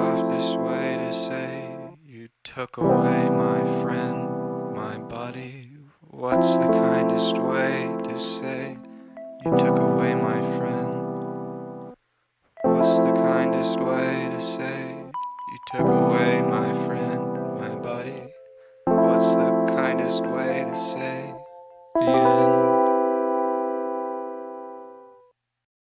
softest way to say you took away my friend, my buddy? What's the kindest way to say you took away my friend? What's the kindest way to say you took away my friend, my buddy? What's the kindest way to say?